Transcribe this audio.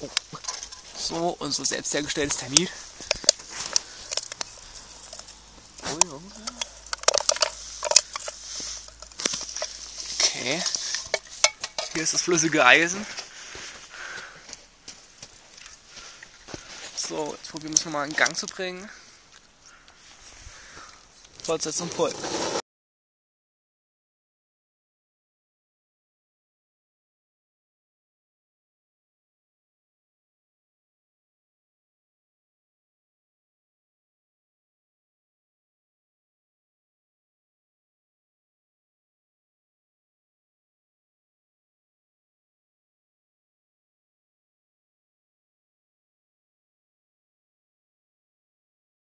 Oh. So, unser selbst hergestelltes Termin. Oh, okay. Hier ist das flüssige Eisen. So, jetzt probieren wir es nochmal in Gang zu bringen. Fortsetzung folgt.